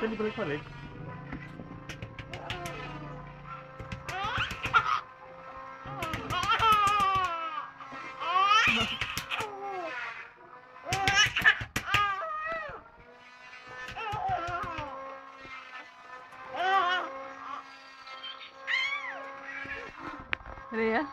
Sempre que eu falei. Ria.